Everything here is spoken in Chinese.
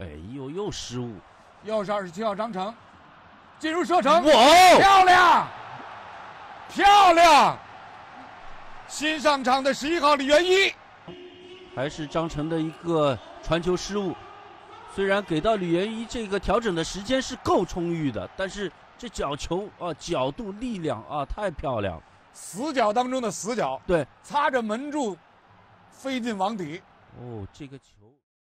哎呦，又失误！又是二十七号张成，进入射程，哇、哦，漂亮，漂亮！新上场的十一号李元一，还是张成的一个传球失误。虽然给到李元一这个调整的时间是够充裕的，但是这角球啊，角度、力量啊，太漂亮！死角当中的死角，对，擦着门柱，飞进网底。哦，这个球。